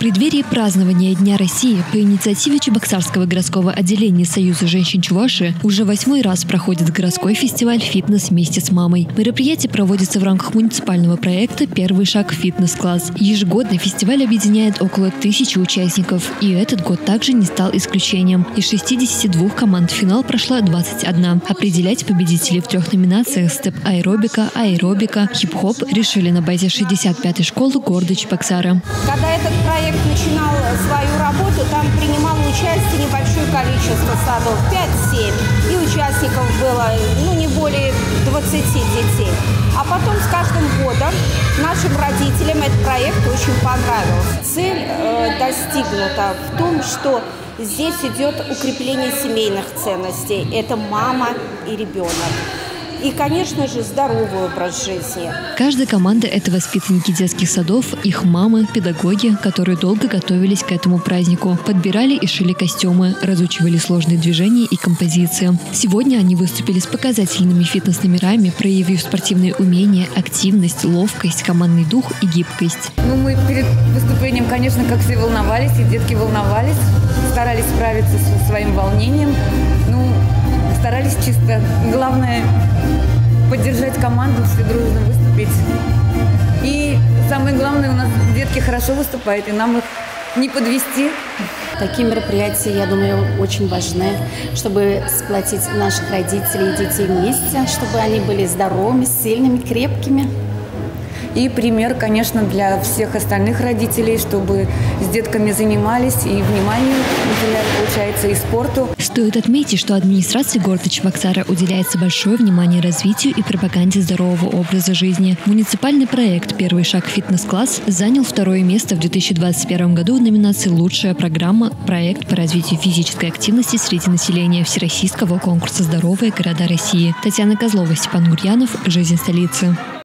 преддверии празднования Дня России по инициативе Чебоксарского городского отделения Союза женщин Чуваши уже восьмой раз проходит городской фестиваль «Фитнес вместе с мамой». Мероприятие проводится в рамках муниципального проекта «Первый шаг фитнес-класс». Ежегодно фестиваль объединяет около тысячи участников, и этот год также не стал исключением. Из 62 команд в финал прошла 21. Определять победителей в трех номинациях степ-аэробика, аэробика, хип-хоп решили на базе 65-й школы города Чебоксары. Когда этот проект начинал свою работу, там принимало участие небольшое количество садов, 5-7, и участников было ну, не более 20 детей. А потом с каждым годом нашим родителям этот проект очень понравился. Цель э, достигнута в том, что здесь идет укрепление семейных ценностей. Это мама и ребенок и, конечно же, здоровый образ жизни. Каждая команда – это воспитанники детских садов, их мамы, педагоги, которые долго готовились к этому празднику. Подбирали и шили костюмы, разучивали сложные движения и композиции. Сегодня они выступили с показательными фитнес-номерами, проявив спортивные умения, активность, ловкость, командный дух и гибкость. Ну, мы перед выступлением, конечно, как все волновались, и детки волновались, старались справиться со своим волнением. Старались чисто. Главное поддержать команду, все дружно выступить. И самое главное, у нас детки хорошо выступают, и нам их не подвести. Такие мероприятия, я думаю, очень важны, чтобы сплотить наших родителей и детей вместе, чтобы они были здоровыми, сильными, крепкими. И пример, конечно, для всех остальных родителей, чтобы с детками занимались и внимание уделяли, получается, и спорту. Стоит отметить, что администрации города Чебоксара уделяется большое внимание развитию и пропаганде здорового образа жизни. Муниципальный проект «Первый шаг фитнес-класс» занял второе место в 2021 году в номинации «Лучшая программа. Проект по развитию физической активности среди населения Всероссийского конкурса «Здоровые города России». Татьяна Козлова, Степан Гурьянов. «Жизнь столицы».